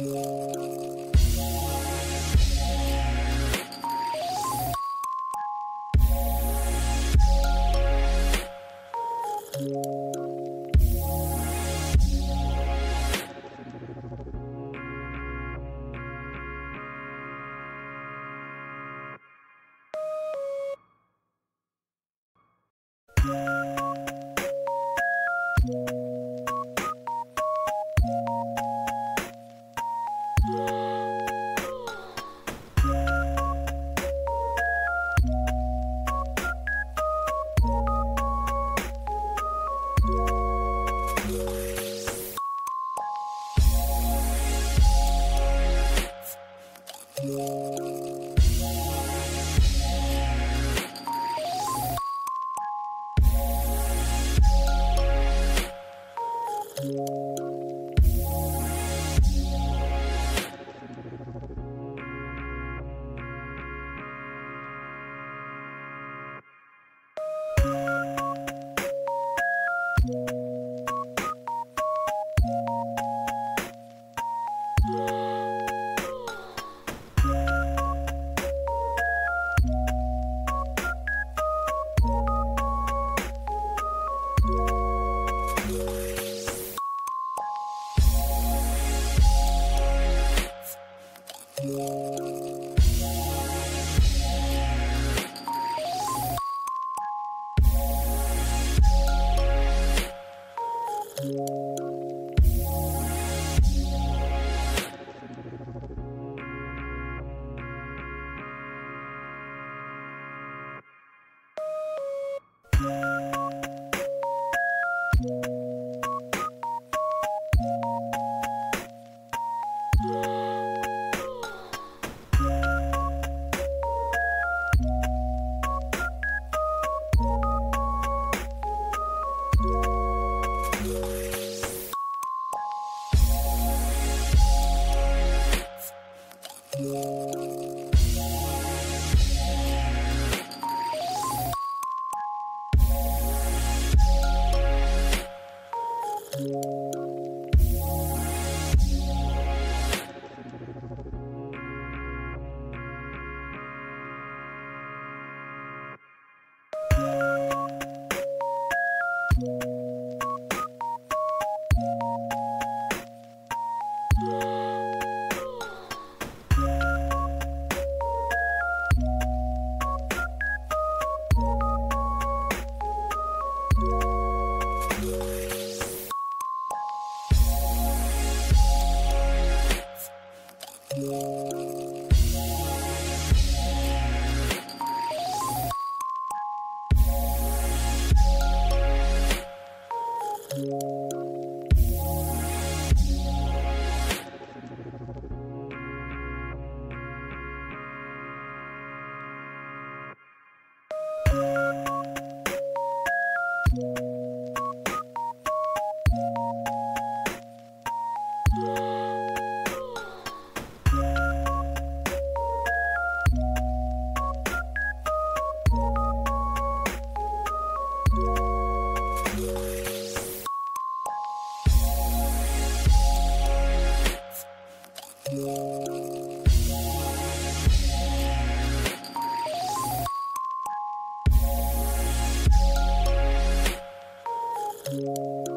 Yeah. Música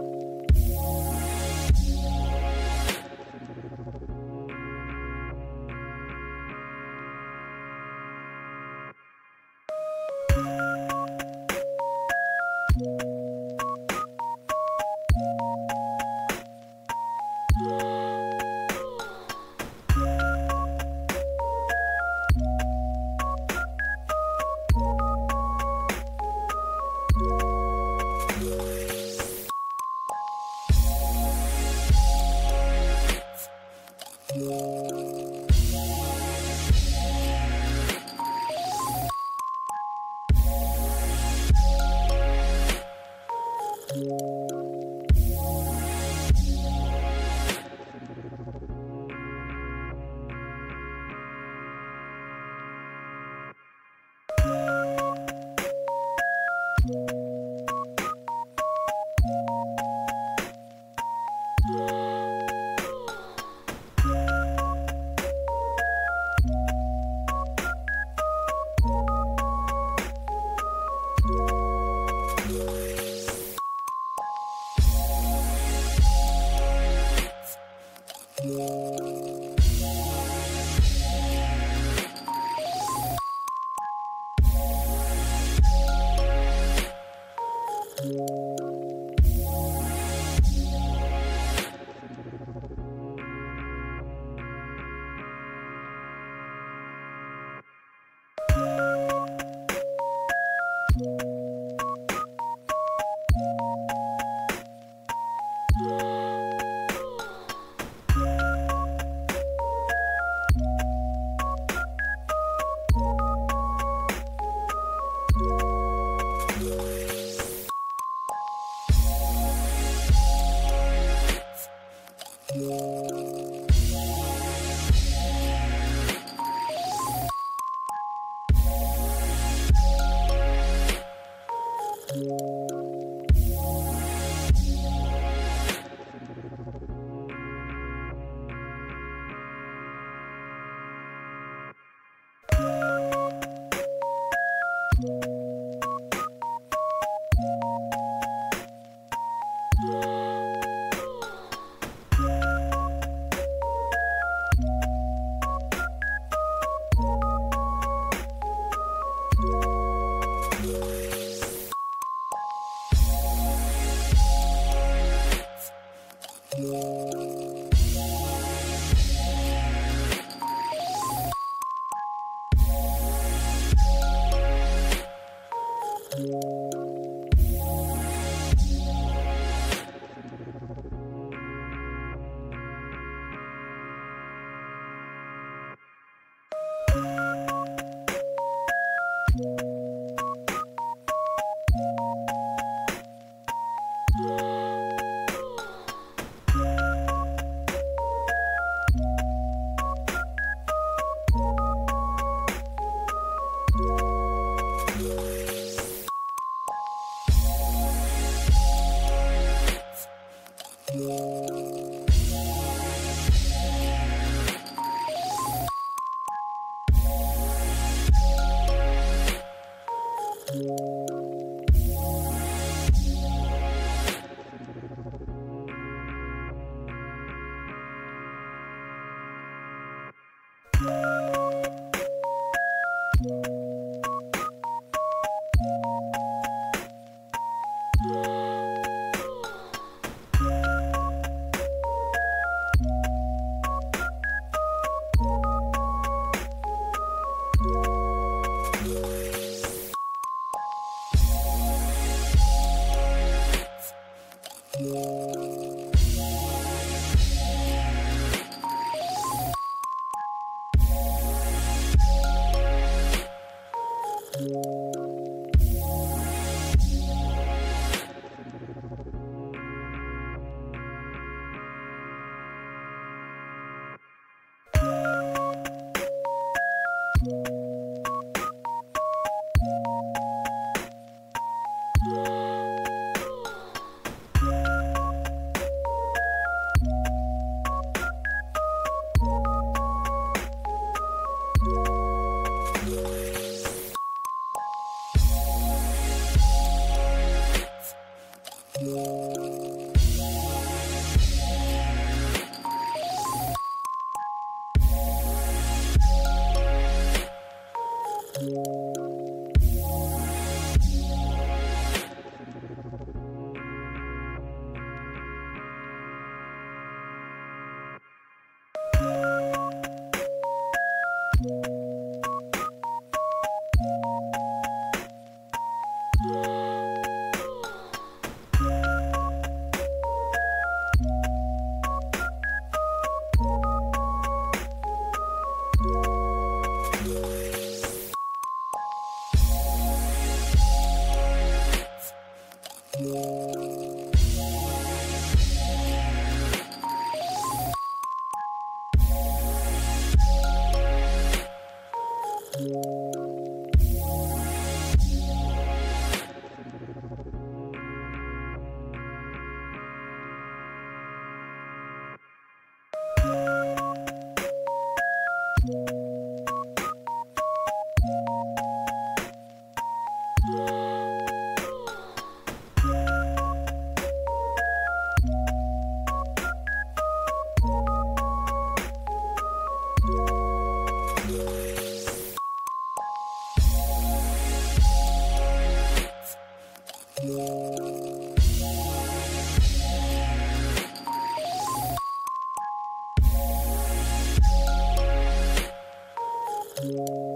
Música Música Yeah. Música Música Thank.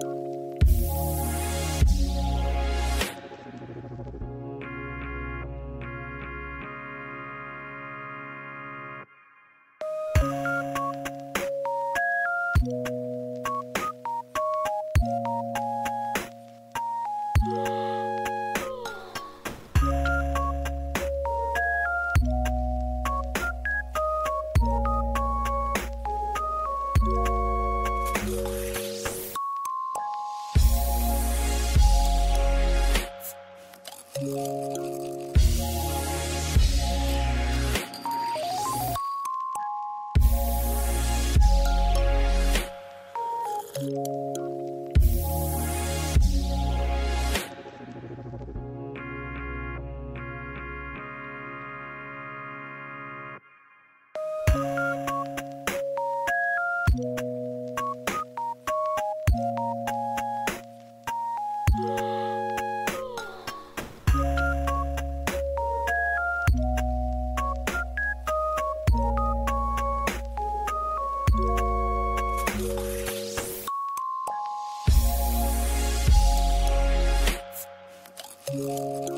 Música